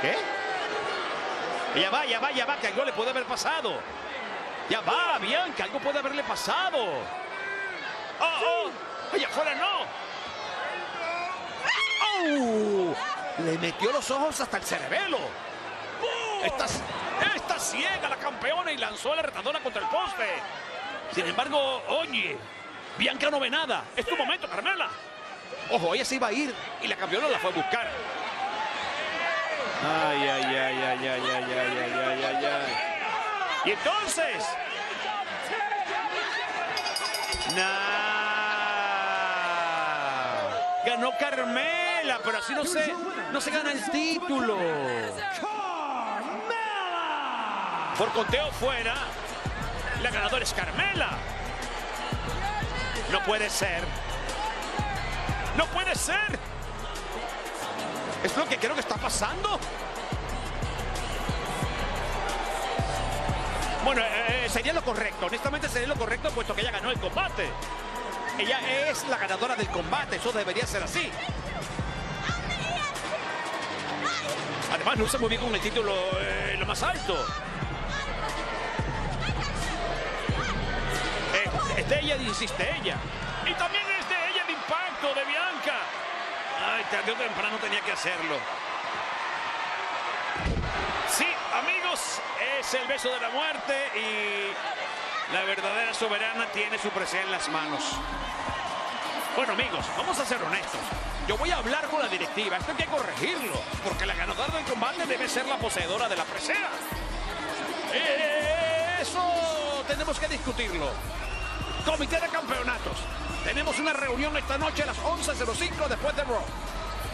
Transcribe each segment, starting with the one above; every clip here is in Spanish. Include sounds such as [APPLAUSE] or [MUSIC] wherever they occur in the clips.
¿Qué? Ya va, ya va, ya va, que algo le puede haber pasado. Ya va, Bianca, algo puede haberle pasado. ¡Oh, oh! ¡Allá afuera no! ¡Oh! Le metió los ojos hasta el cerebelo. Está, está ciega la campeona y lanzó a la retadora contra el poste. Sin embargo, oye, Bianca no ve nada. Es tu momento, Carmela. Ojo, ella se iba a ir y la campeona la fue a buscar. Ay, ay, ay, ay, ay, ay, ay, ay, ay, ay, ay. Y entonces. Nah. Ganó Carmela, pero así no se, no se gana el título. Por conteo fuera, la ganadora es Carmela. No puede ser. No puede ser. Es lo que creo que está pasando. Bueno, eh, sería lo correcto. Honestamente sería lo correcto puesto que ella ganó el combate. Ella es la ganadora del combate. Eso debería ser así. Además, no usa muy con el título eh, lo más alto. Es de ella, insiste ella. Y también es de ella el impacto de Bianca. Ay, tarde o temprano tenía que hacerlo. Sí, amigos, es el beso de la muerte y la verdadera soberana tiene su presea en las manos. Bueno, amigos, vamos a ser honestos. Yo voy a hablar con la directiva. Esto hay que corregirlo, porque la ganadora del combate debe ser la poseedora de la presea. Eso tenemos que discutirlo. Comité de campeonatos. Tenemos una reunión esta noche a las 11.05 después de Raw.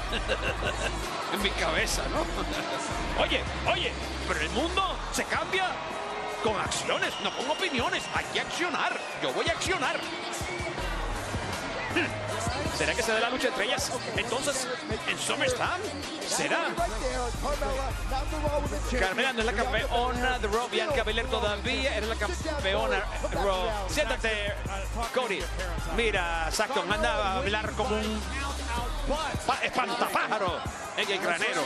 [LAUGHS] en mi cabeza, ¿no? [LAUGHS] oye, oye, pero el mundo se cambia con acciones, no con opiniones. Hay que accionar. Yo voy a accionar. [LAUGHS] ¿Será que se da la lucha entre ellas? Entonces, ¿en SummerSlam? ¿Será? Carmela no es la campeona de Raw. Bianca Belair todavía era la campeona Raw. Siéntate, Cody. Mira, Saxton anda a hablar como un Espantapájaro, ¡En el Granero.